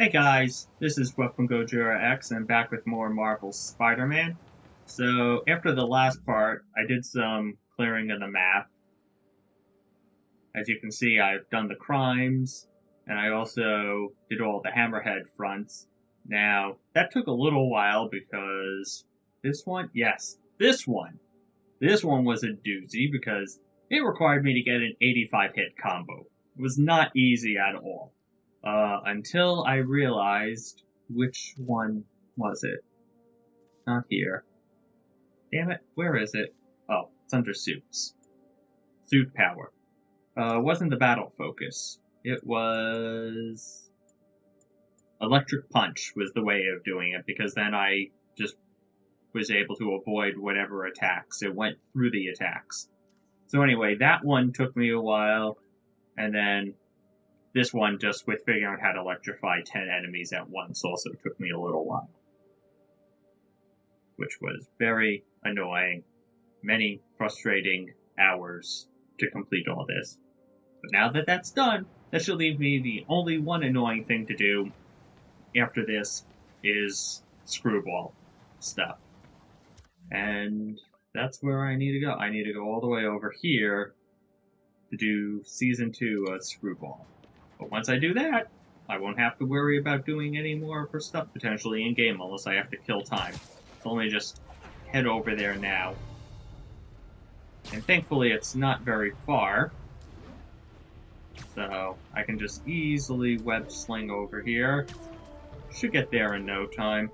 Hey guys, this is from Gojira X, and I'm back with more Marvel Spider-Man. So, after the last part, I did some clearing of the map. As you can see, I've done the crimes, and I also did all the Hammerhead fronts. Now, that took a little while because this one, yes, this one, this one was a doozy because it required me to get an 85 hit combo. It was not easy at all. Uh, until I realized which one was it. Not here. Damn it, where is it? Oh, it's under suits. Suit power. Uh, wasn't the battle focus. It was... Electric punch was the way of doing it, because then I just was able to avoid whatever attacks. It went through the attacks. So anyway, that one took me a while, and then this one, just with figuring out how to electrify 10 enemies at once, also took me a little while. Which was very annoying. Many frustrating hours to complete all this. But now that that's done, that should leave me the only one annoying thing to do after this is screwball stuff. And that's where I need to go. I need to go all the way over here to do season two of Screwball. But once I do that, I won't have to worry about doing any more of her stuff potentially in-game unless I have to kill time. So let me just head over there now. And thankfully it's not very far. So I can just easily web sling over here. Should get there in no time.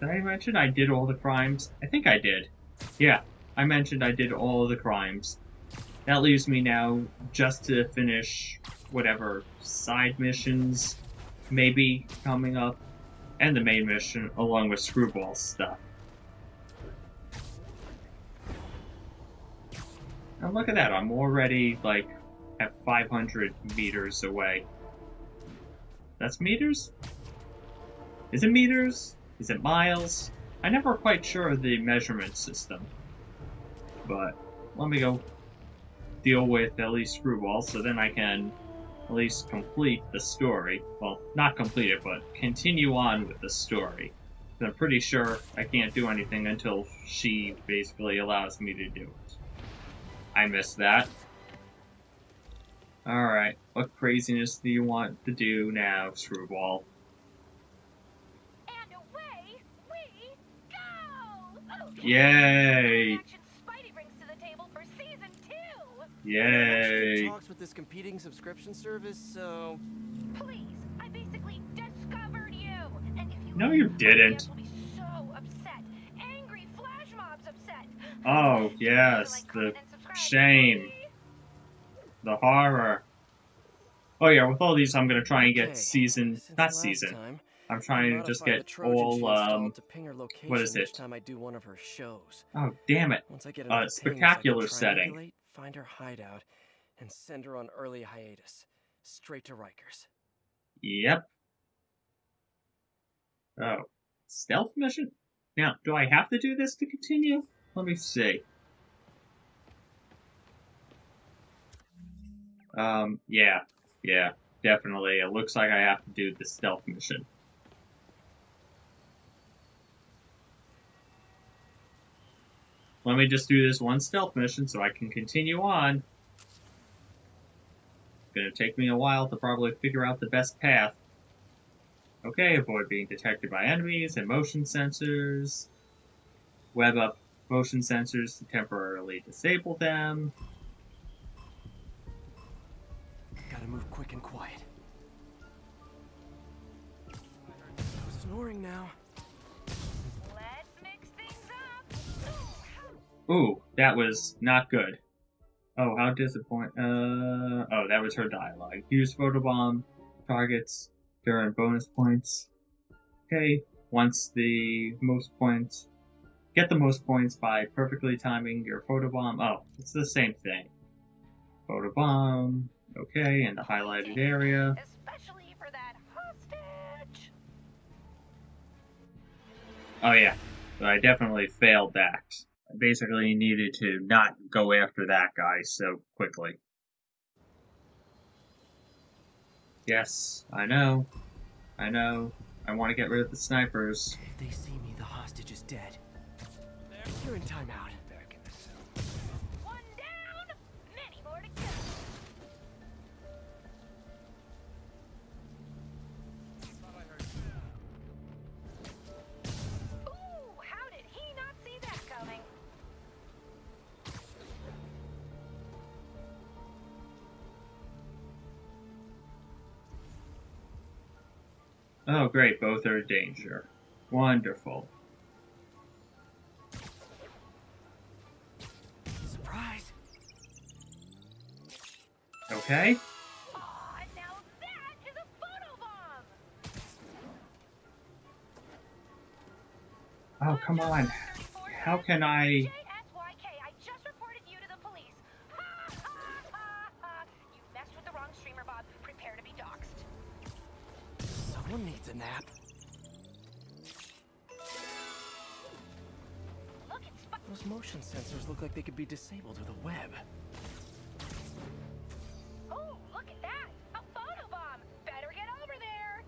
Did I mention I did all the crimes? I think I did. Yeah, I mentioned I did all the crimes. That leaves me now just to finish whatever side missions maybe coming up, and the main mission, along with Screwball stuff. And look at that, I'm already, like, at 500 meters away. That's meters? Is it meters? Is it miles? I'm never quite sure of the measurement system. But, let me go deal with at least Screwball, so then I can at least complete the story. Well, not complete it, but continue on with the story. I'm pretty sure I can't do anything until she basically allows me to do it. I missed that. Alright, what craziness do you want to do now, Screwball? And away we go! Oh, Yay! Yay! Talks with this competing subscription service, so. Please, I basically discovered you, and if you no, you didn't. So upset. Angry flash mobs upset. Oh yes, the shame, the horror. Oh yeah, with all these, I'm gonna try and get season, not season. Time, I'm trying to just get all, um, what is it? Time I do one of her shows. Oh, damn it. Once I get uh, spectacular setting find her hideout, and send her on early hiatus, straight to Rikers. Yep. Oh, stealth mission? Now, do I have to do this to continue? Let me see. Um, yeah, yeah, definitely. It looks like I have to do the stealth mission. Let me just do this one stealth mission so I can continue on. It's gonna take me a while to probably figure out the best path. Okay, avoid being detected by enemies and motion sensors. Web up motion sensors to temporarily disable them. Gotta move quick and quiet. snoring now. Ooh, that was not good. Oh, how disappointing. Uh, oh, that was her dialogue. Use photobomb targets during bonus points. Okay, once the most points, get the most points by perfectly timing your photobomb. Oh, it's the same thing. Photobomb, okay, in the highlighted area. Especially for that hostage. Oh yeah, so I definitely failed that basically needed to not go after that guy so quickly. Yes, I know. I know. I want to get rid of the snipers. If they see me, the hostage is dead. You're in timeout. Oh, great. Both are in danger. Wonderful. Surprise! Okay. Aw, now that is a photobomb! Oh, come on. How can I... JSYK, I could be disabled with a web. Oh, look at that! A photobomb! Better get over there!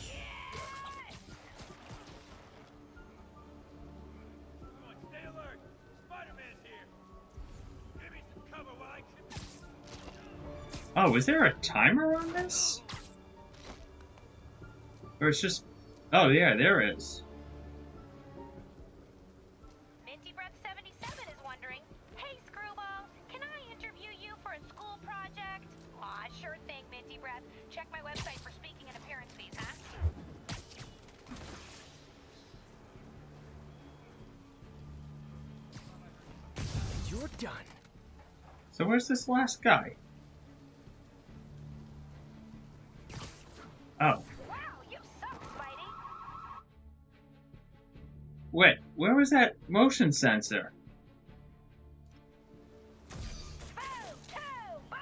Yes! Everyone, stay alert! Spider-Man's here! Give me some cover while I chip Oh, is there a timer on this? Or it's just... Oh, yeah, there is. Minty Breath 77 is wondering, Hey Screwball, can I interview you for a school project? Aw, sure thing, Minty Breath. Check my website for speaking and appearance fees, huh? You're done. So where's this last guy? Where was that motion sensor?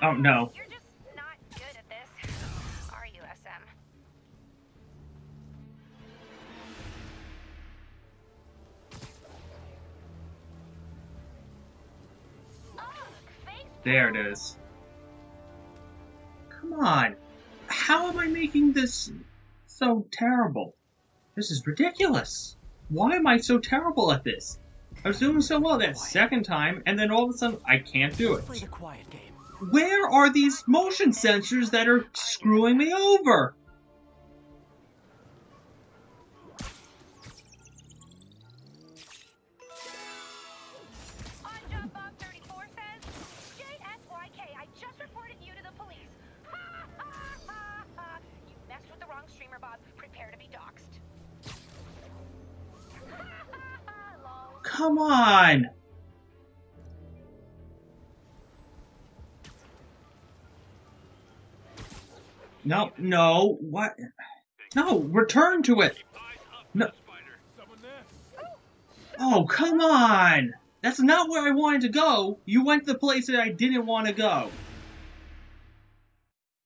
Oh, no. You're just not good at this. Are you, SM? Ugh, face There it is. Come on. How am I making this so terrible? This is ridiculous. Why am I so terrible at this? I was doing so well that second time, and then all of a sudden I can't do it. Play the quiet game. Where are these motion sensors that are screwing me over? Come on. No, no, what? No, return to it. No. Oh, come on! That's not where I wanted to go. You went to the place that I didn't want to go.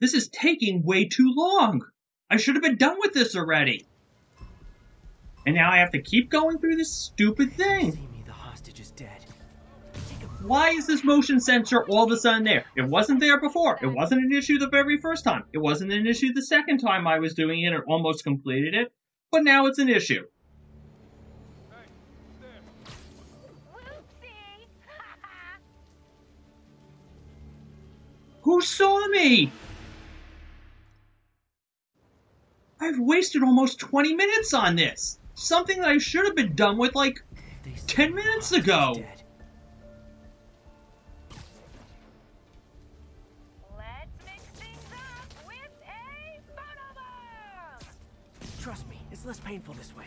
This is taking way too long. I should have been done with this already. And now I have to keep going through this stupid See thing. me, the hostage is dead. Why is this motion sensor all of a sudden there? It wasn't there before. It wasn't an issue the very first time. It wasn't an issue the second time I was doing it and almost completed it. But now it's an issue. Hey, there. Whoopsie! Ha ha! Who saw me? I've wasted almost 20 minutes on this. Something that I should have been done with like If they see 10 minutes ago. dead. Let's mix things up with a photobomb! Trust me, it's less painful this way.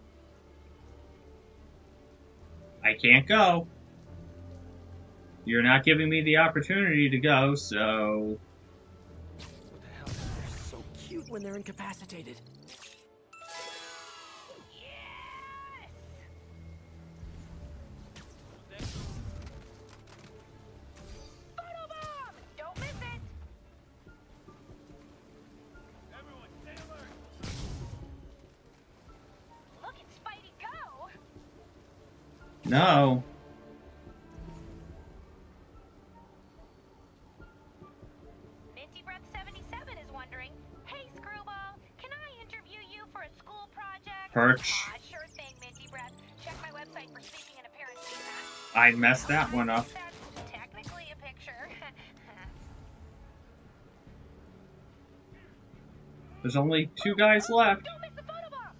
can't go. You're not giving me the opportunity to go, so What the hell? They're so cute when they're incapacitated. No. Minty Breath 77 is wondering, Hey Screwball, can I interview you for a school project? Perch. Sure thing, Minty Breath. Check my website for speaking and appearance feedback. I messed that oh, one up. That's technically a picture. There's only two guys left. Don't miss the photobomb!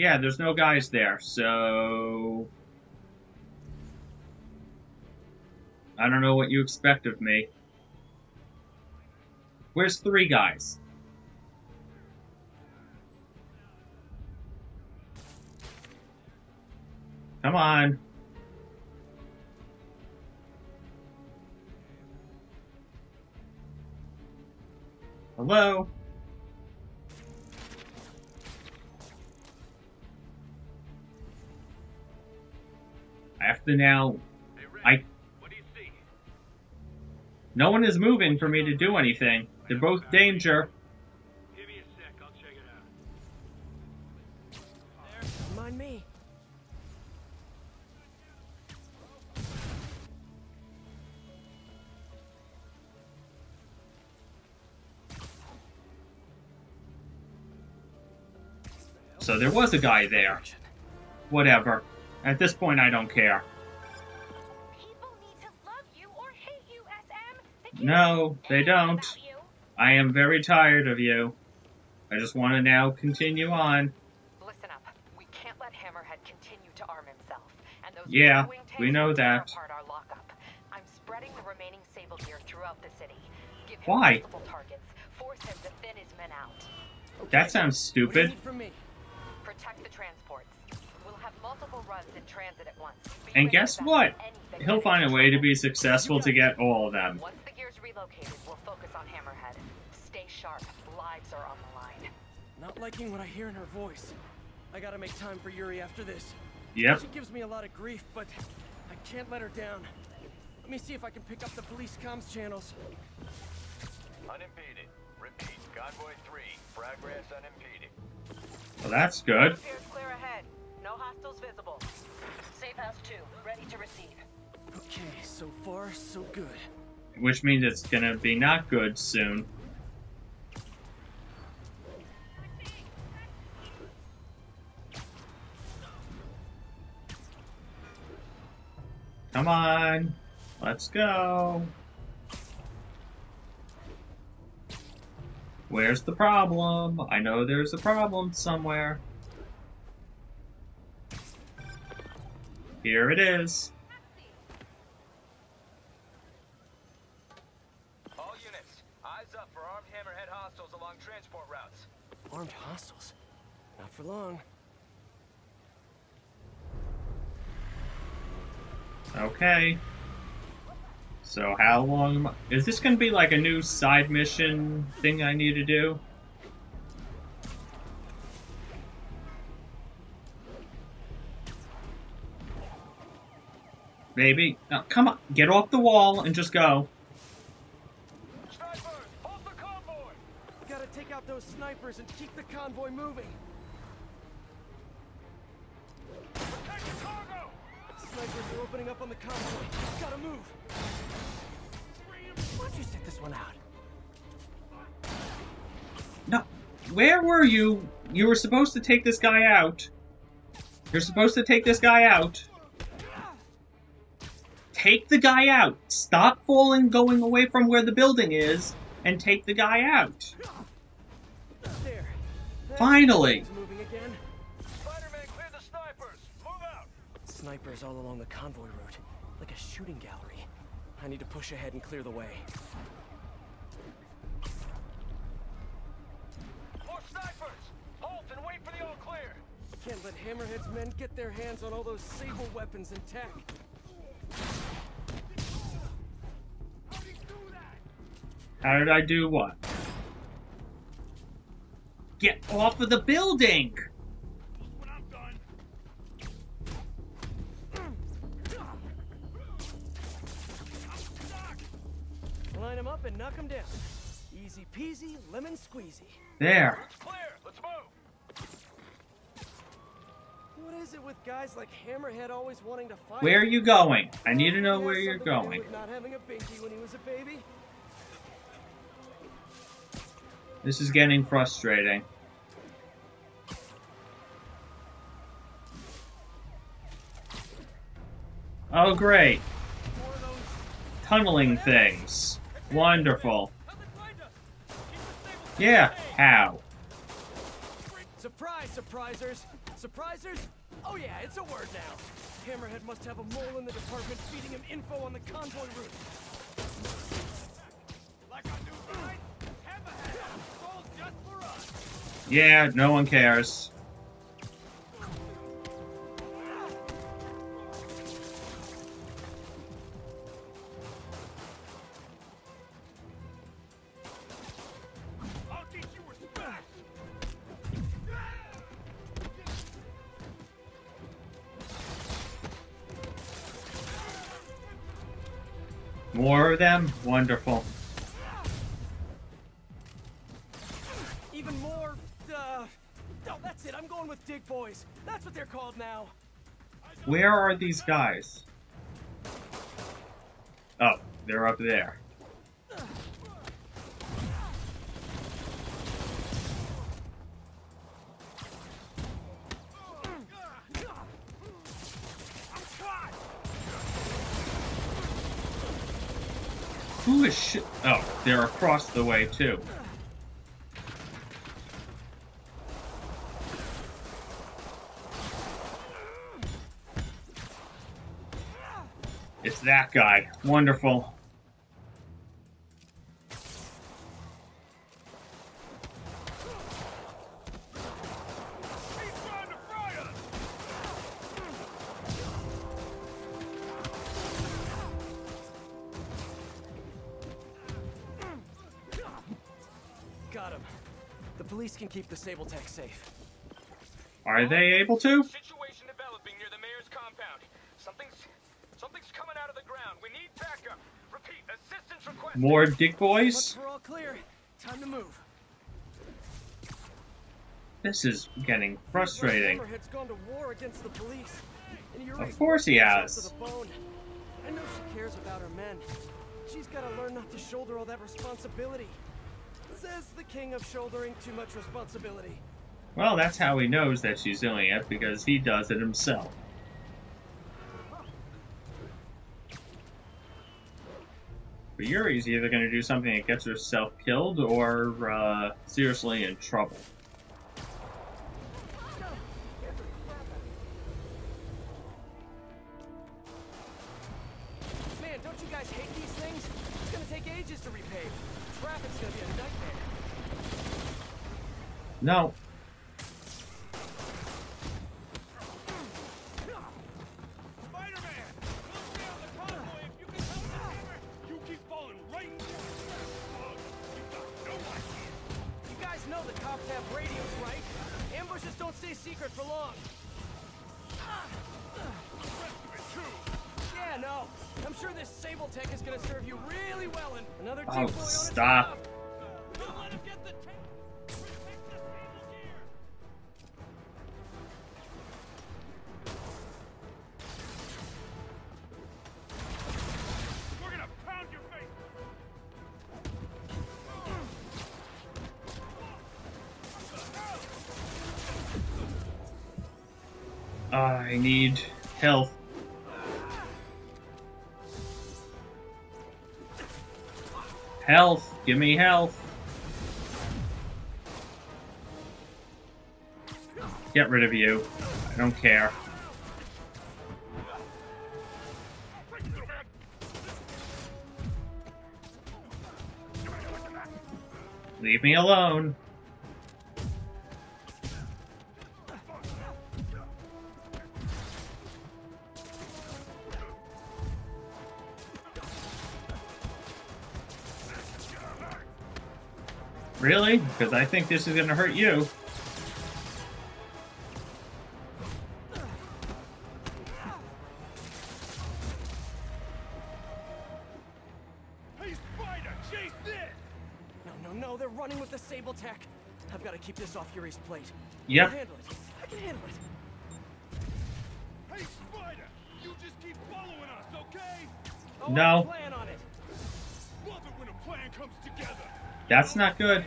Yeah, there's no guys there, so I don't know what you expect of me. Where's three guys? Come on. Hello? To now. I. what do you see? No one is moving for me to do anything. They're both danger. Give me a sec, I'll check it out. There. Mind me. So there was a guy there. Whatever. At this point, I don't care. People need to love you or hate you, SM. They No, they don't. I am very tired of you. I just want to now continue on. Listen up. We can't let Hammerhead continue to arm himself. And those Yeah, we know that. our lockup. I'm spreading the remaining Sable gear throughout the city. Give him Why? multiple targets. Force him to thin his men out. That sounds What do you stupid. need from me? Protect the transports. And ready to guess back what? any that He'll find a way to be successful to get all of them. Once the gear's relocated, we'll focus on Hammerhead. Stay sharp. Lives are on the line. Not liking what I hear in her voice. I gotta make time for Yuri after this. Yep. She gives me a lot of grief, but I can't let her down. Let me see if I can pick up the police comms channels. Unimpeded. Repeat. Convoy 3. Progress unimpeded. Well, that's good. Clear ahead. No hostiles visible. Safe house 2. Ready to receive. Okay, so far, so good. Which means it's gonna be not good soon. Come on. Let's go. Where's the problem? I know there's a problem somewhere. Here it is. All units, eyes up for armed hammerhead hostiles along transport routes. Armed hostiles. Not for long. Okay. So how long am I- is this gonna be like a new side mission thing I need to do? Baby, now come on, get off the wall and just go. Hold the convoy! Gotta take out those snipers and keep the convoy moving. Protect the cargo! Snipers are opening up on the convoy. Gotta move. Why don't you sit this one out? No, where were you? You were supposed to take this guy out. You're supposed to take this guy out. Take the guy out. Stop falling going away from where the building is and take the guy out. There. That Finally. thing's Moving again. Spider-Man, clear the snipers! Move out! Snipers all along the convoy route, like a shooting gallery. I need to push ahead and clear the way. More snipers! Halt and wait for the all clear! Can't let Hammerhead's men get their hands on all those Sable weapons and tech. How did I do what? Get off of the building! When I'm done. Line them up and knock them down. Easy peasy, lemon squeezy. There. Clear. Let's move. What is it with guys like Hammerhead always wanting to fight? Where are you going? I need to know where you're something to do going. Not having a binky when he was a baby. This is getting frustrating. Oh, great. More of those Tunneling things. Wonderful. How'd they find us? Keep the Sable Yeah, how? Surprise, surprisers! Surprisers? Oh yeah, it's a word now. Hammerhead must have a mole in the department feeding him info on the convoy route. Like our new guide, Hammerhead, just for us. Yeah, no one cares. Them? Wonderful. Even more, uh... Oh, that's it, I'm going with Dig Boys. That's what they're called now. Where are these guys? Oh, they're up there. Who is sh- Oh, they're across the way too. It's that guy. Wonderful. Police can keep the Sable Tech safe. Are they able to? Situation developing near the mayor's compound. Something's something's coming out of the ground. We need backup. Repeat, assistance requested. More dick Once boys? we're all clear, time to move. This is getting frustrating. Hammerhead's gone to war against the police. Of course he has. To the bone. I know she cares about her men. She's got to learn not to shoulder all that responsibility. Says the king of shouldering too much responsibility. Well, that's how he knows that she's doing it, because he does it himself. But Yuri's either going to do something that gets herself killed or uh, seriously in trouble. No. I need health. Health! Give me health! Get rid of you. I don't care. Leave me alone. Because I think this is gonna hurt you. Hey, Spider, chase this! No, no, no, they're running with the Sable Tech. I've got to keep this off Yuri's plate. Yeah, I can handle it. I can handle it. Hey, Spider, you just keep following us, okay? Oh, No. Plan on it. Love it when a plan comes together. That's not good.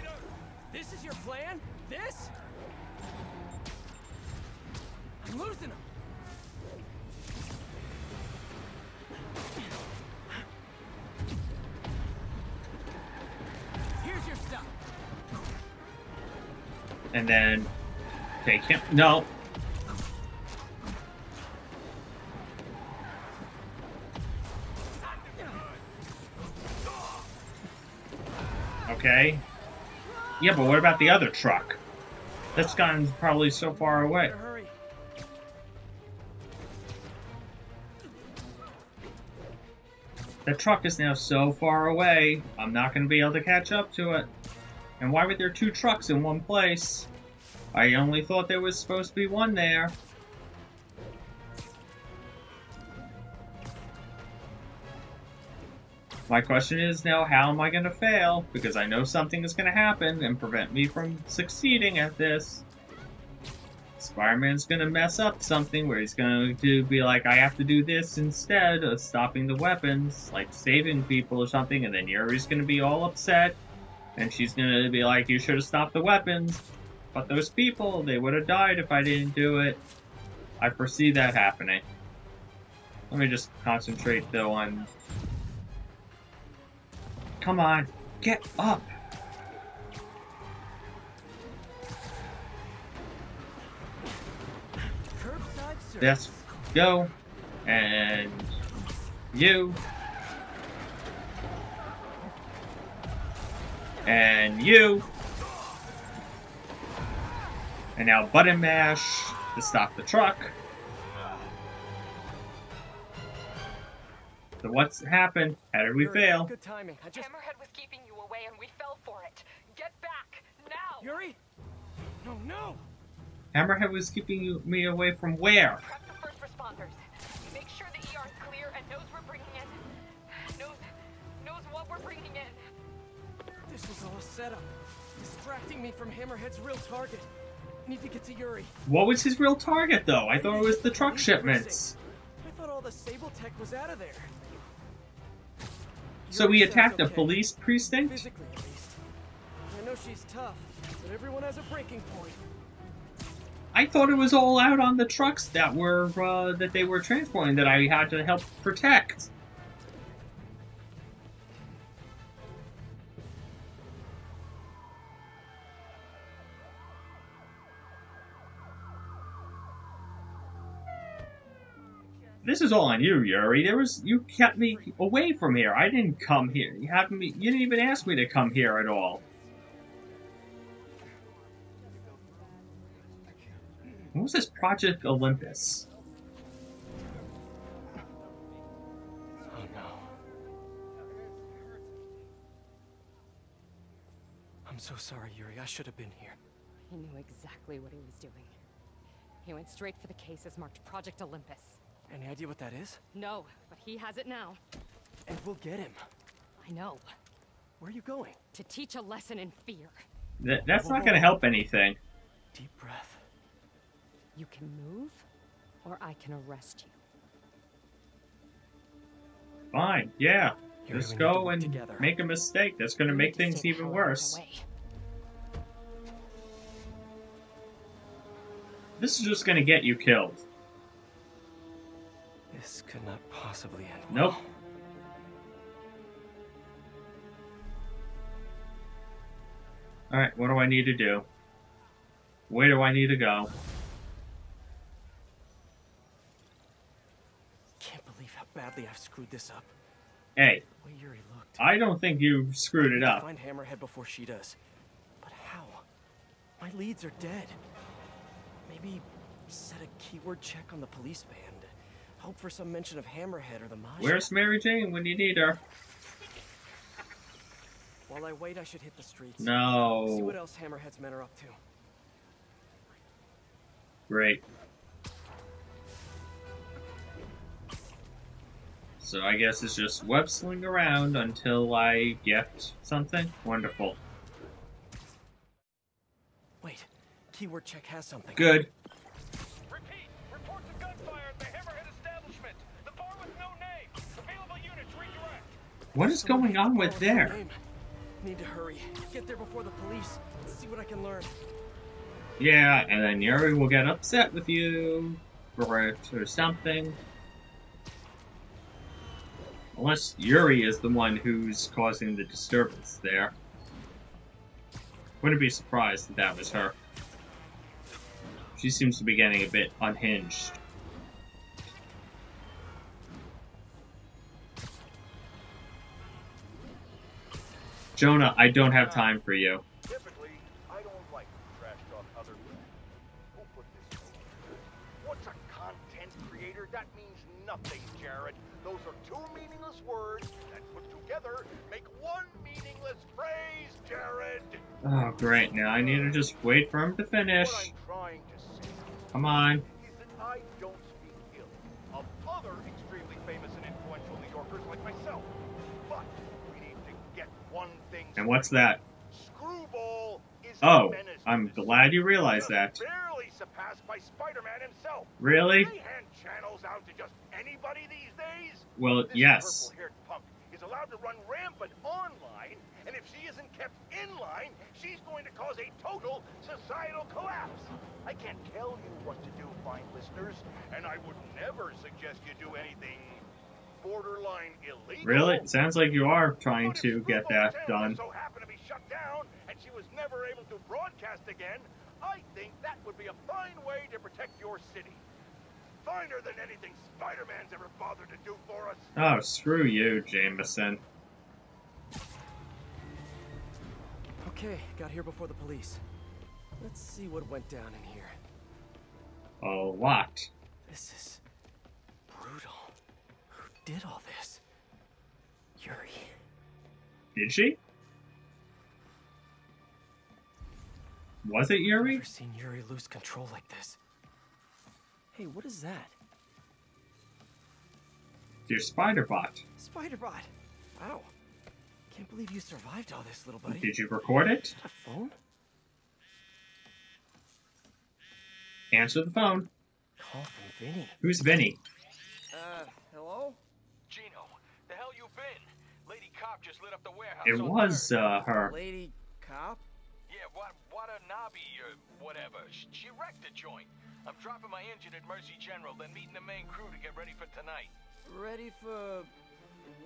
Take him. No. Okay. Yeah, but what about the other truck? That's gone probably so far away. The truck is now so far away, I'm not going to be able to catch up to it. And why were there two trucks in one place? I only thought there was supposed to be one there. My question is now, how am I going to fail? Because I know something is going to happen and prevent me from succeeding at this. Spider-Man's gonna mess up something where he's going to be like, I have to do this instead of stopping the weapons, like saving people or something, and then Yuri's gonna be all upset, and she's gonna be like, you should have stopped the weapons, but those people, they would have died if I didn't do it. I foresee that happening. Let me just concentrate though on... Come on, get up! Yes, go. And you. And you. And now button mash to stop the truck. So what's happened? How did we Yuri, fail? Good timing. I just. Hammerhead was keeping you away and we fell for it. Get back, now! Yuri? No, no! Hammerhead was keeping you, me away from where? Prep the first responders. Make sure the ER is clear and knows we're bringing in. Knows, knows what we're bringing in. This was all a setup. Distracting me from Hammerhead's real target. Need to get to Yuri. What was his real target, though? I thought it was the truck shipments. I thought all the Sable Tech was out of there. So we attacked a police precinct? Physically, at least. I know she's tough, but everyone has a breaking point. I thought it was all out on the trucks that were uh, that they were transporting that I had to help protect. This is all on you, Yuri. There was you kept me away from here. I didn't come here. You haven't me. You didn't even ask me to come here at all. What was this Project Olympus? Oh no. I'm so sorry, Yuri. I should have been here. He knew exactly what he was doing. He went straight for the cases marked Project Olympus. Any idea what that is? No, but he has it now. And we'll get him. I know. Where are you going? To teach a lesson in fear. That, that's not going to help anything. Deep breath. You can move, or I can arrest you. Fine, yeah. Yuri, Just we need go and together. make a mistake. That's going to make things even hell out of my worse. way. This is just going to get you killed. This could not possibly end Nope. Alright, what do I need to do? Where do I need to go? Can't believe how badly I've screwed this up. Hey, The Yuri looked. I don't think you screwed it up. Find Hammerhead before she does. But how? My leads are dead. Maybe set a keyword check on the police band. Hope for some mention of Hammerhead or the Maggia. Where's Mary Jane when you need her? While I wait, I should hit the streets. No. See what else Hammerhead's men are up to. Great. So I guess it's just web sling around until I get something. Wonderful. Wait, keyword check has something. Good. What is going on with there? Need to hurry. Get there before the police. See what I can learn. Yeah, and then Yuri will get upset with you for it or something. Unless Yuri is the one who's causing the disturbance there. Wouldn't be surprised if that was her. She seems to be getting a bit unhinged. Put together make one meaningless phrase, Jared. Oh, great. Now I need to just wait for him to finish. What I'm trying to Come on. is that I don't speak ill of other extremely famous and influential New Yorkers like myself. But we need to get one thing And what's that? Screwball is Oh, a menace to I'm glad you realized that. Barely surpassed by Spider-Man himself. Really? Hand channels out to just anybody these days. Well, yes. punk is allowed to run rampant online, and if she isn't kept in line, she's going to cause a total societal collapse. I can't tell you what to do, fine listeners, and I would never suggest you do anything borderline illegal. Really? It sounds like you are trying to get that done. So happened to be shut down, and she was never able to broadcast again. I think that would be a fine way to protect your city. Finer than anything Spider-Man's ever bothered to do for us. Oh, screw you, Jameson. Okay, got here before the police. Let's see what went down in here. A lot. This is brutal. Who did all this? Yuri. Did she? Was it Yuri? I've Never seen Yuri lose control like this. Hey, what is that? Your spider bot. Spiderbot. Wow. Can't believe you survived all this, little buddy. Did you record it? that a phone? Answer the phone. Call from Vinny. Who's Vinny? Uh, hello? Gino, the hell you been? Lady Cop just lit up the warehouse. It was uh, her. Lady cop? Yeah, what Watanabe or whatever. She, she wrecked the joint. I'm dropping my engine at Mercy General, then meeting the main crew to get ready for tonight. Ready for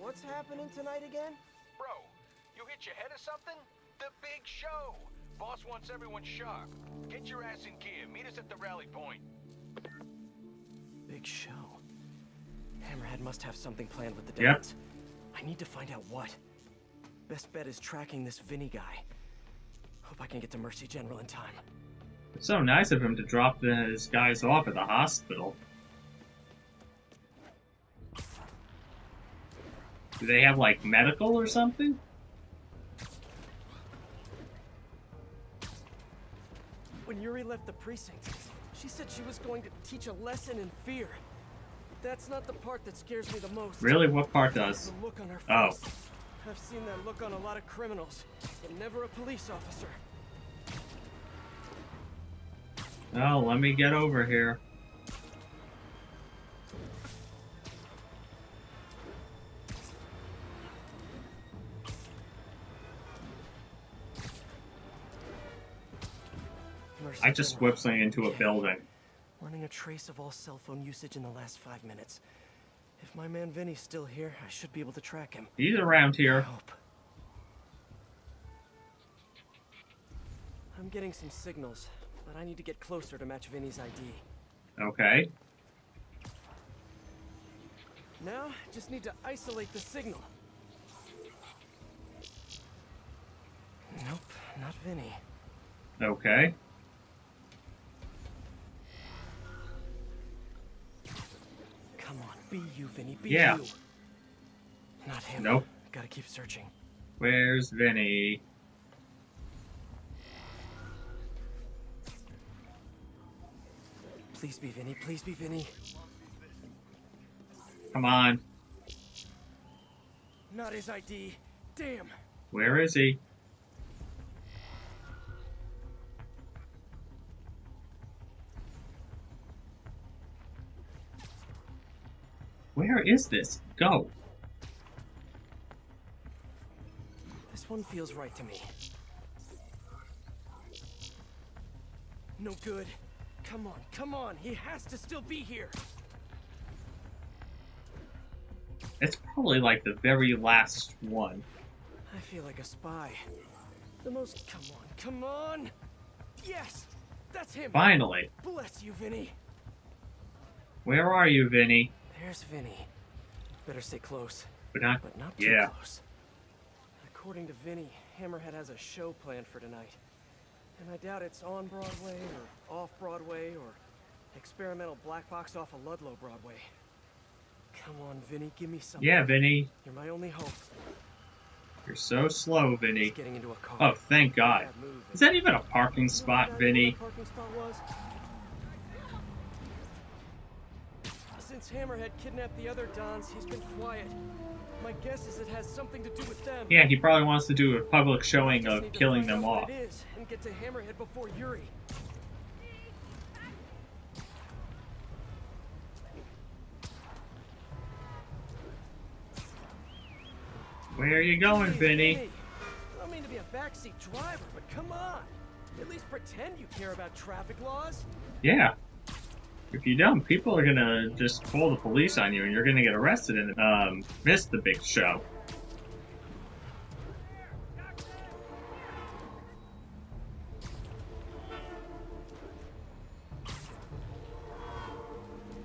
what's happening tonight again? Bro, you hit your head or something? The big show. Boss wants everyone sharp. Get your ass in gear. Meet us at the rally point. Big show. Hammerhead must have something planned with the Yep. dance. I need to find out what. Best bet is tracking this Vinny guy. Hope I can get to Mercy General in time. It's so nice of him to drop his guys off at the hospital. Do they have like medical or something? When Yuri left the precinct, she said she was going to teach a lesson in fear. That's not the part that scares me the most. Really? What part The does? look on her Oh. I've seen that look on a lot of criminals, but never a police officer. Oh, let me get over here. I just General. whip into a building. Running a trace of all cell phone usage in the last five minutes. If my man Vinny's still here, I should be able to track him. He's around here. I'm getting some signals, but I need to get closer to match Vinny's ID. Okay. Now, just need to isolate the signal. Nope, not Vinny. Okay. Come on, be you, Vinny, be Yeah. you. Not him. Nope. Gotta keep searching. Where's Vinny? Please be Vinny, please be Vinny. Come on. Not his ID. Damn. Where is he? Where is this? Go. This one feels right to me. No good. Come on, come on. He has to still be here. It's probably like the very last one. I feel like a spy. The most. Come on, come on. Yes, that's him. Finally. Bless you, Vinny. Where are you, Vinny? There's Vinny. Better stay close, But not. but not too Yeah. close. According to Vinny, Hammerhead has a show planned for tonight. And I doubt it's on Broadway or off Broadway or experimental black box off of Ludlow Broadway. Come on, Vinny, give me something. Yeah, Vinny. You're my only hope. You're so slow, Vinny. getting into a car. Oh, thank God. Is that even a parking spot, Vinny? parking spot Since Hammerhead kidnapped the other Dons, he's been quiet. My guess is it has something to do with them. Yeah, he probably wants to do a public showing of killing them off. It is and get to Hammerhead before Yuri. Where are you going, Vinny? I don't mean to be a backseat driver, but come on. At least pretend you care about traffic laws. Yeah. If you don't, people are gonna just call the police on you and you're gonna get arrested and um, miss the big show.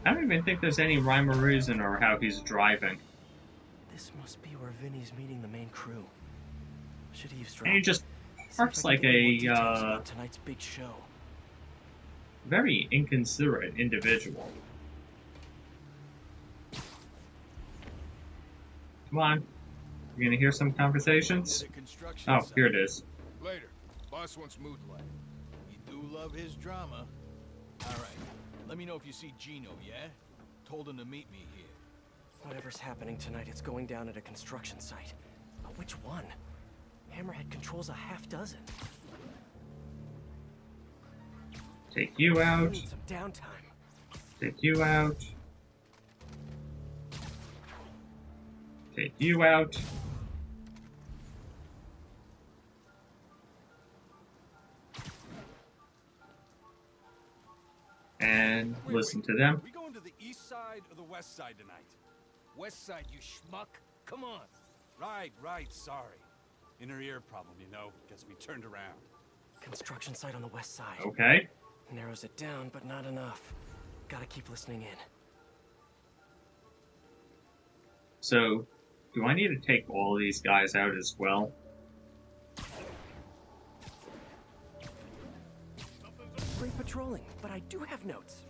I don't even think there's any rhyme or reason or how he's driving. This must be where Vinny's meeting the main crew. Should eavesdrop. And he just parks like a uh, tonight's big show. Very inconsiderate individual. Come on. You're gonna hear some conversations? Oh, here it is. Later. Boss wants mood light. You do love his drama. All right. Let me know if you see Gino, yeah? Told him to meet me here. Whatever's happening tonight, it's going down at a construction site. But which one? Hammerhead controls a half dozen. Take you out. downtime. Take you out. Take you out. And Wait, listen wait. to them. We going to the east side or the west side tonight? West side, you schmuck. Come on. Right, right, sorry. Inner ear problem, you know, gets me turned around. Construction site on the west side. Okay. Narrows it down, but not enough. Gotta keep listening in. So, do I need to take all these guys out as well? Great patrolling, but I do have notes.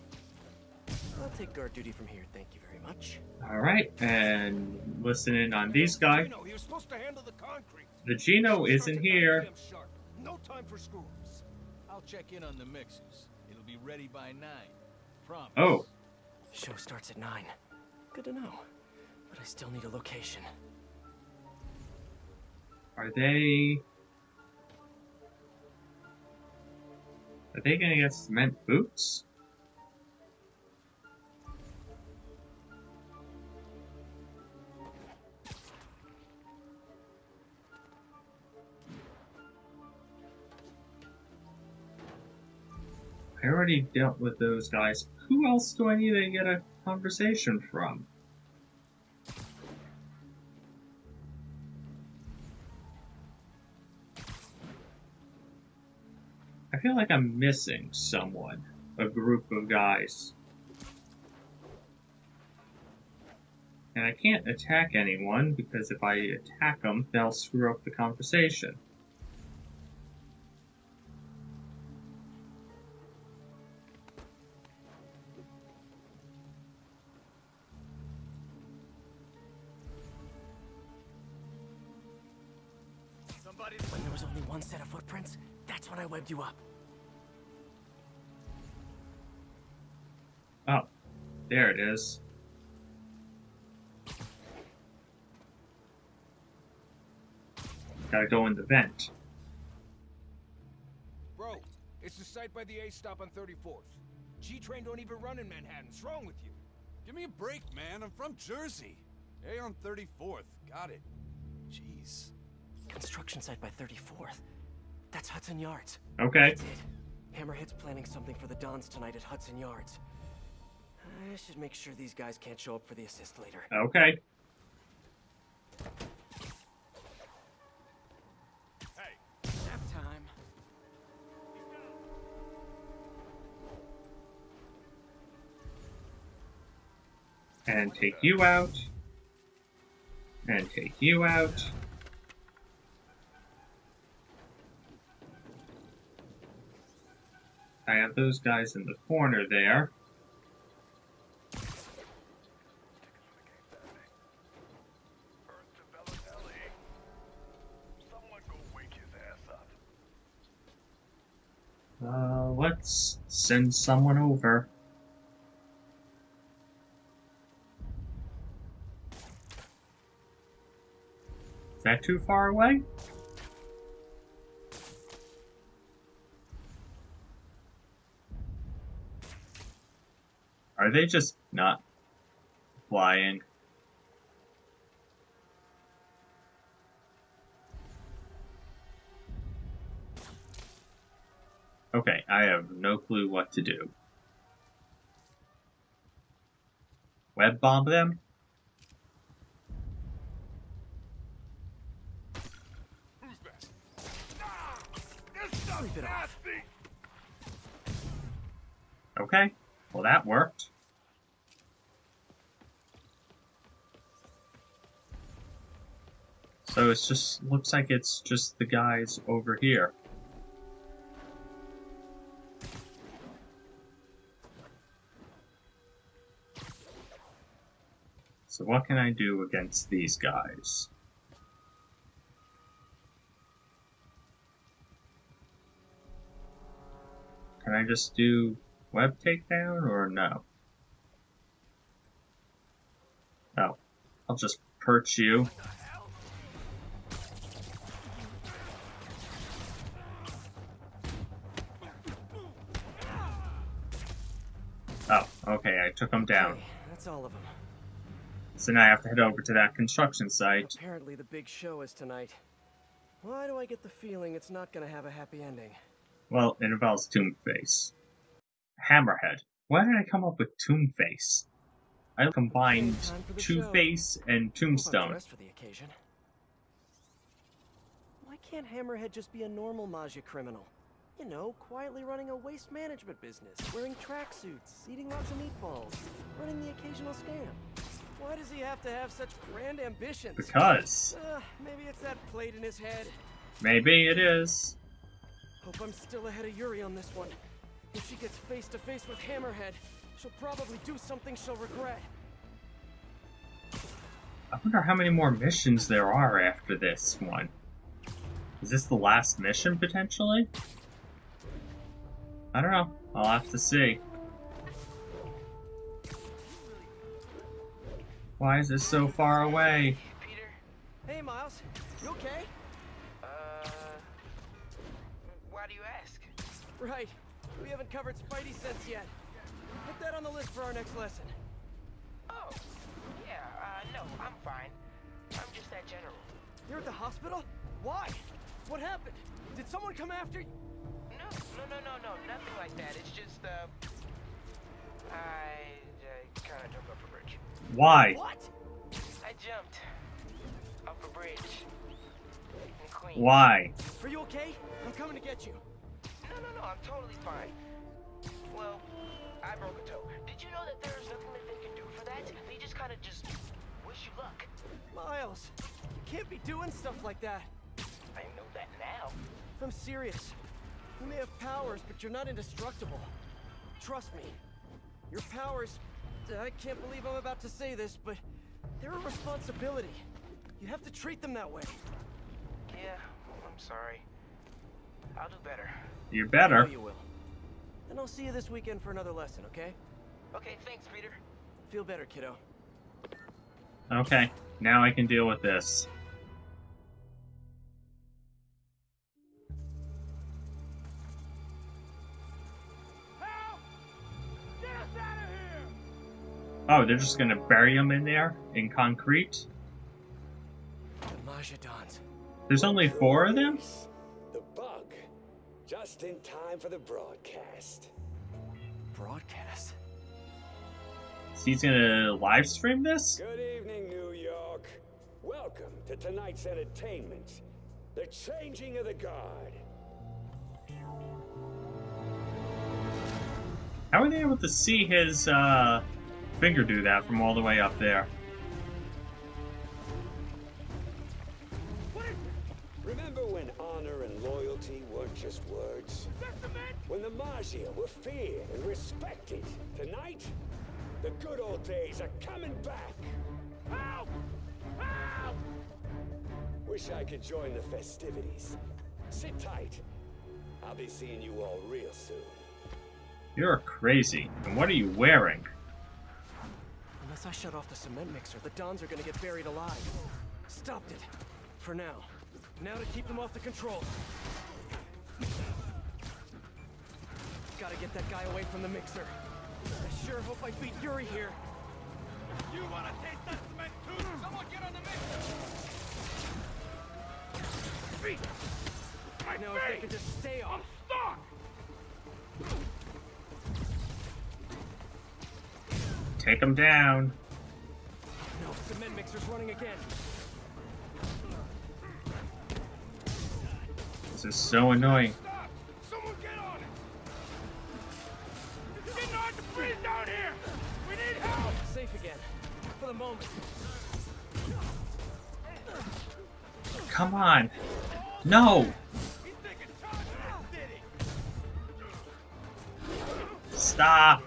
I'll take guard duty from here, thank you very much. Alright, and listen in on these guys. Gino, he was supposed to handle the concrete. The Gino isn't here. No time for screws. I'll check in on the mixes. It'll be ready by nine. Promise. Oh, Show starts at 9. Good to know. But I still need a location. are they... Are they gonna get cement boots? I already dealt with those guys. Who else do I need to get a conversation from? I feel like I'm missing someone. A group of guys. And I can't attack anyone because if I attack them, they'll screw up the conversation. Set that's when I webbed you up. Oh, there it is. Gotta go in the vent. Bro, it's the site by the A stop on 34th. G-Train don't even run in Manhattan. What's wrong with you? Give me a break, man. I'm from Jersey. A on 34th. Got it. Jeez. Construction site by 34th. That's Hudson Yards. Okay. That's it. Hammerhead's planning something for the Dons tonight at Hudson Yards. I should make sure these guys can't show up for the assist later. Okay. Hey, Nap time. And take you out. And take you out. I have those guys in the corner there. Uh, let's send someone over. Is that too far away? Are they just not flying? Okay, I have no clue what to do. Web bomb them? Okay, well that worked. So it's just looks like it's just the guys over here. So what can I do against these guys? Can I just do web takedown or no? No. I'll just perch you. Okay, I took them down. Okay, that's all of them. So now I have to head over to that construction site. Apparently the big show is tonight. Why do I get the feeling it's not gonna have a happy ending? Well, it involves Tombface. Hammerhead. Why did I come up with Tombface? I combined Time for the. Two-Face and Tombstone. for the occasion. Why can't Hammerhead just be a normal Maggia criminal? You know, quietly running a waste management business, wearing tracksuits, eating lots of meatballs, running the occasional scam. Why does he have to have such grand ambitions? Because. Uh, maybe it's that plate in his head. Maybe it is. Hope I'm still ahead of Yuri on this one. If she gets face to face with Hammerhead, she'll probably do something she'll regret. I wonder how many more missions there are after this one. Is this the last mission, potentially? I don't know. I'll have to see. Why is this so far away? Peter? Hey, Miles. You okay? Uh. Why do you ask? Right. We haven't covered Spidey sense yet. Put that on the list for our next lesson. Oh. Yeah, uh, no, I'm fine. I'm just that general. You're at the hospital? Why? What happened? Did someone come after you? No, no, no, no, no, nothing like that. It's just, uh. I. I kinda jumped off a bridge. Why? What? I jumped off a bridge. In Queens. Why? Are you okay? I'm coming to get you. No, no, no, I'm totally fine. Well, I broke a toe. Did you know that there's nothing that they can do for that? They just kind of just wish you luck. Miles, you can't be doing stuff like that. I know that now. I'm serious. You may have powers, but you're not indestructible. Trust me. Your powers... I can't believe I'm about to say this, but they're a responsibility. You have to treat them that way. Yeah, I'm sorry. I'll do better. You I know better. Oh, you will. And I'll see you this weekend for another lesson, okay? Okay, thanks, Peter. Feel better, kiddo. Okay, now I can deal with this. Oh, they're just gonna bury him in there in concrete? The Maggia Dons. There's only four of them? The bug. Just in time for the broadcast. Broadcast. So he's gonna live stream this? Good evening, New York. Welcome to tonight's entertainment. The changing of the guard. How are they able to see his uh, finger do that from all the way up there? Remember when honor and loyalty weren't just words? When the Maggia were feared and respected? Tonight, the good old days are coming back. Help! Help! Wish I could join the festivities. Sit tight. I'll be seeing you all real soon. You're crazy. And what are you wearing? Unless I shut off the cement mixer, the Dons are gonna get buried alive. Stopped it. For now. Now to keep them off the control. Gotta get that guy away from the mixer. I sure hope I beat Yuri here. You wanna taste that cement too? Someone get on the mixer! Feet! My Now if they face! could just stay off. Stop! Take him down. No, cement mixer's running again. This is so annoying. Stop! Someone get on it! It's getting hard to breathe down here! We need help! Safe again. For the moment. Come on. No! He's taking charge of this city! Stop!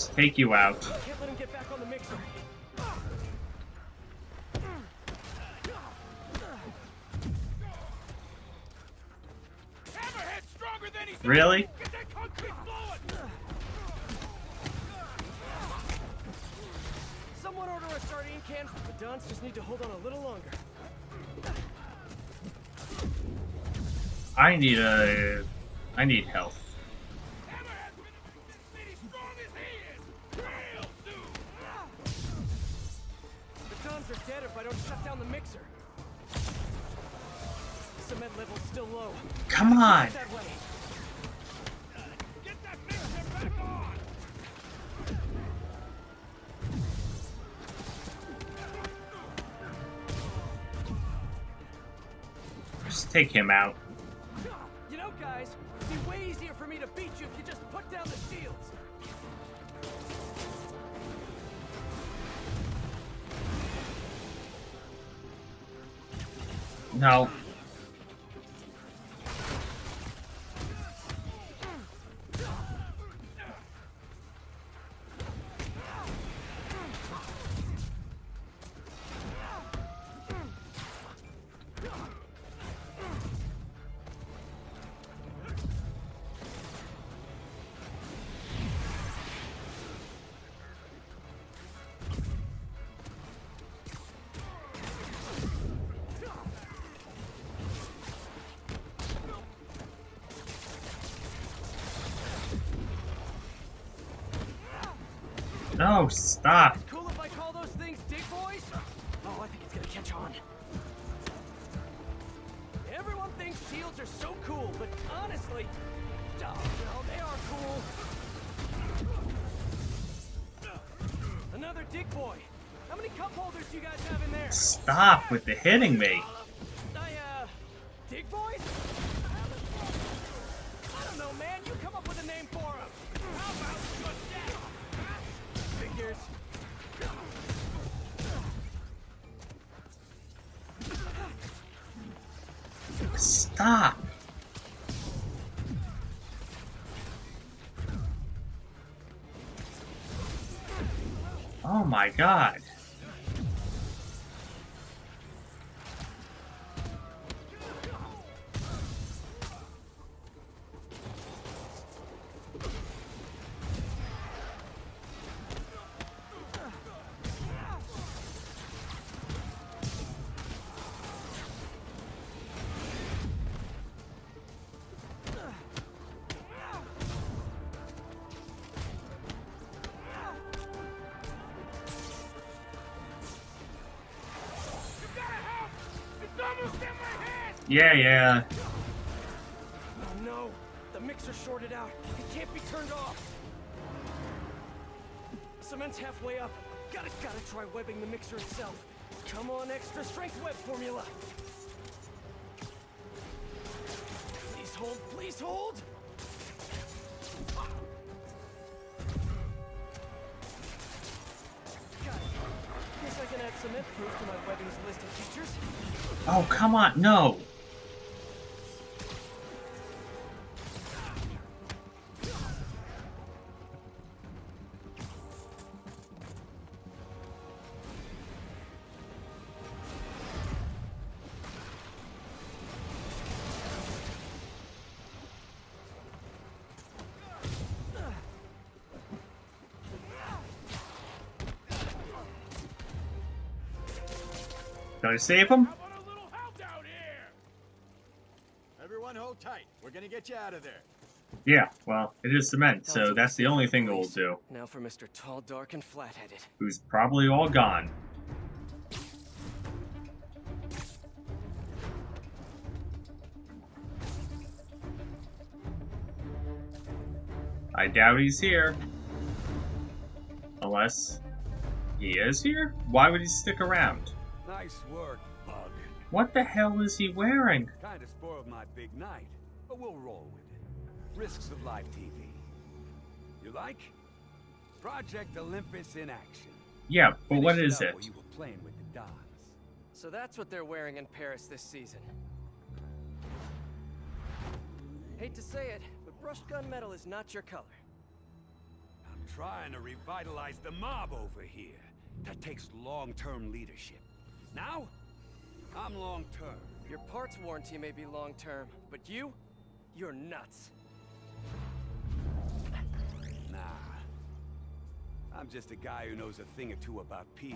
Just take you out. Can't let him get back on the mixer. Hammerhead stronger than he Really? Get that concrete flowing! Someone order a sardine can. The Dons just need to hold on a little longer. I need a. I need health. Dead if I don't shut down the mixer. Cement level's still low. Come on! That way. Get that mixer back on! Just take him out. No. No, stop. Cool if I call those things dig boys? Oh, I think it's gonna catch on. Everyone thinks shields are so cool, but honestly, oh, no, they are cool. Another dig boy. How many cup holders do you guys have in there? Stop with the hitting me. God. Yeah, yeah. Oh no! The mixer shorted out. It can't be turned off. Cement's halfway up. Gotta, gotta try webbing the mixer itself. Come on, extra strength web formula. Please hold, please hold. Guess I can add cement proof to my webbing's list of features. Oh, come on, no. Did I save him? Everyone hold tight. We're gonna get you out of there. Yeah, well, it is cement, so that's the only thing it will do. Now for Mr. Tall, Dark, and Flat-Headed. Who's probably all gone. I doubt he's here. Unless he is here? Why would he stick around? Nice work, Bug. What the hell is he wearing? Kinda spoiled my big night, but we'll roll with it. Risks of live TV. You like? Project Olympus in action. Yeah, but what Finish is it? You were playing with the dogs. So that's what they're wearing in Paris this season. Hate to say it, but brushed gunmetal is not your color. I'm trying to revitalize the mob over here. That takes long-term leadership. Now, I'm long-term. Your parts warranty may be long-term, but you? You're nuts. Nah. I'm just a guy who knows a thing or two about PR.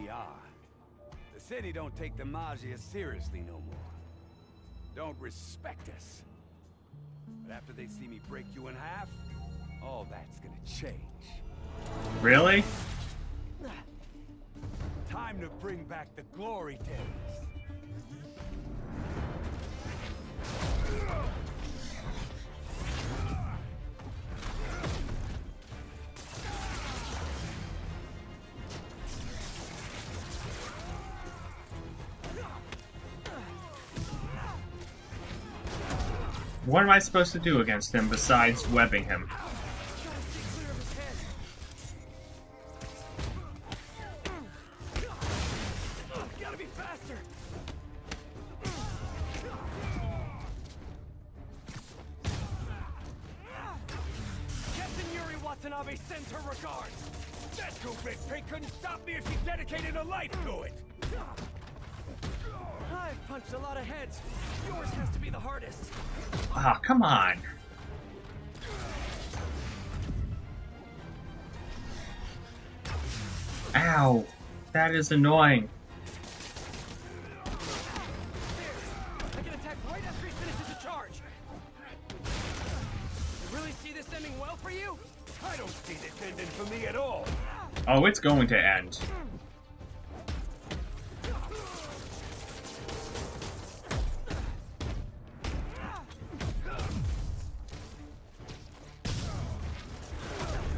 The city don't take the Maggia seriously no more. Don't respect us. But after they see me break you in half, all that's gonna change. Really? Time to bring back the glory days. What am I supposed to do against him besides webbing him? Me at all. Oh, it's going to end.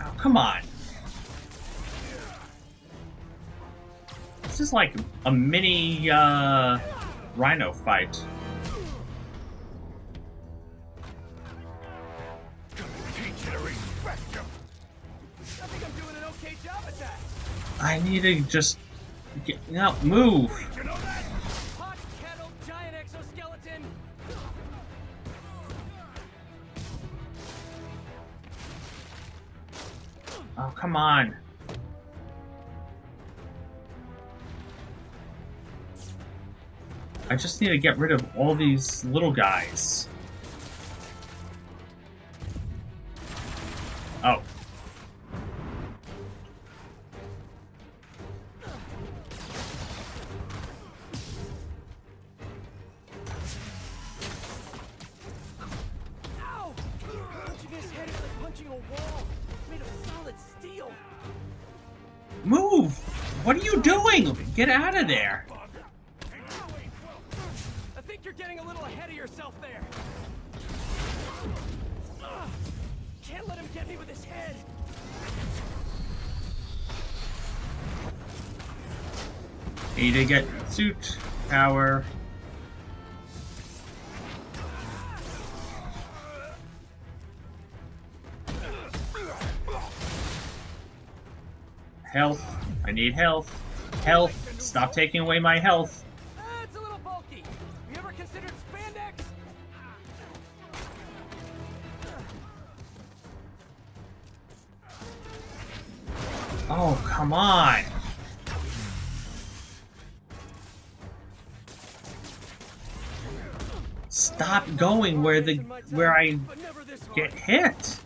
Oh, come on. This is like a mini, uh, rhino fight. I need to just get, no, move. Just need to get rid of all these little guys. Suit power. Health. I need health. Health. Stop taking away my health. That's a little bulky. You ever considered spandex? Oh, come on. Stop going where the where I get hit.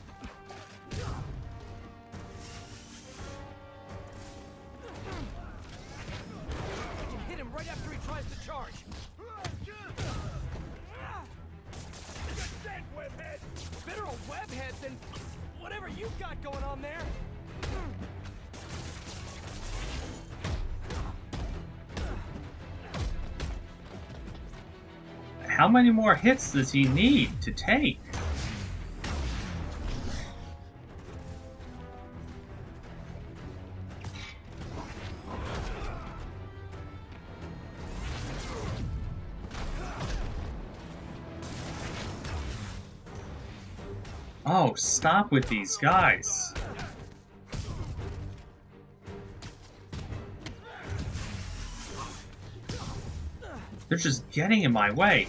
Many more hits does he need to take? Oh, stop with these guys. They're just getting in my way.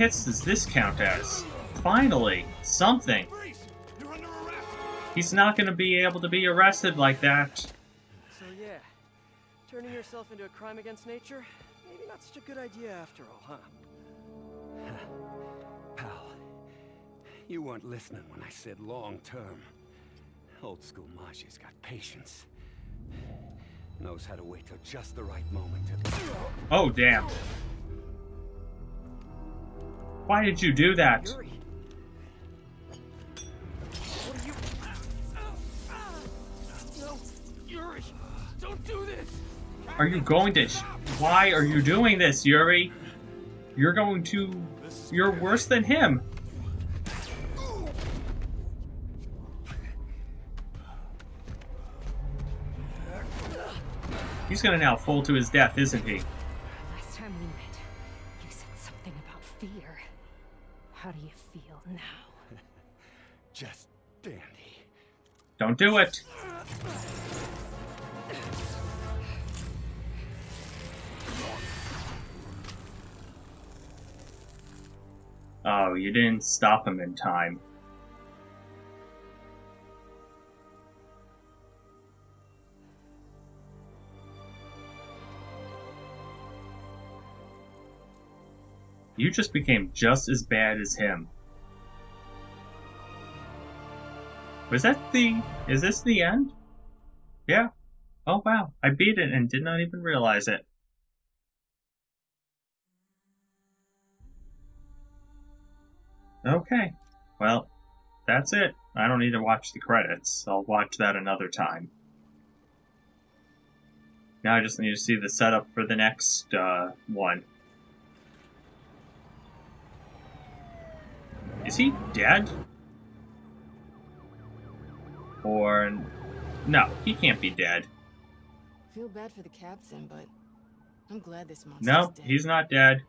Hits does this count as? Finally! Something! He's not gonna be able to be arrested like that. So yeah, turning yourself into a crime against nature, maybe not such a good idea after all, huh? Pal, you weren't listening when I said long term. Old school Maggia's got patience. Knows how to wait till just the right moment to... Oh, damn. Why did you do that? Are you going to... Why are you doing this, Yuri? You're going to... You're worse than him. He's gonna now fall to his death, isn't he? Do it. Oh, you didn't stop him in time. You just became just as bad as him. Was that the... Is this the end? Yeah. Oh wow, I beat it and did not even realize it. Okay. Well, that's it. I don't need to watch the credits. I'll watch that another time. Now I just need to see the setup for the next uh, one. Is he dead? Or... No, he can't be dead. Feel bad for the captain, but I'm glad this monster's No, dead. he's not dead.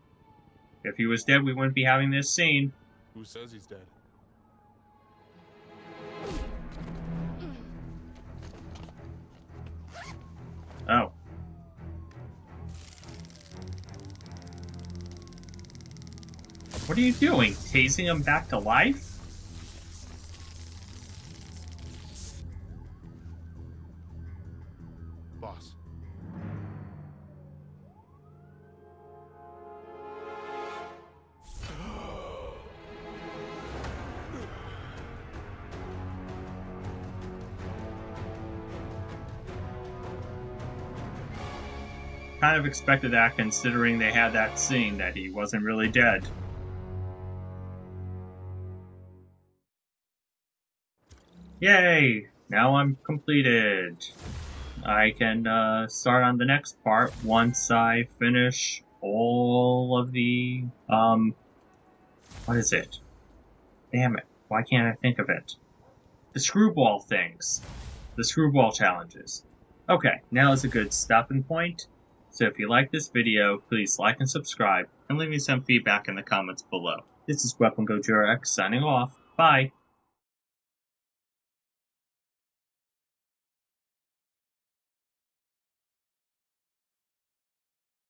If he was dead, we wouldn't be having this scene. Who says he's dead? Oh. What are you doing? Tasing him back to life? Kind of expected that considering they had that scene that he wasn't really dead. Yay! Now I'm completed. I can uh, start on the next part once I finish all of the, um, what is it? Damn it, why can't I think of it? The screwball things. The screwball challenges. Okay, now is a good stopping point. So if you like this video, please like and subscribe, and leave me some feedback in the comments below. This is Weapon Gojira X signing off. Bye!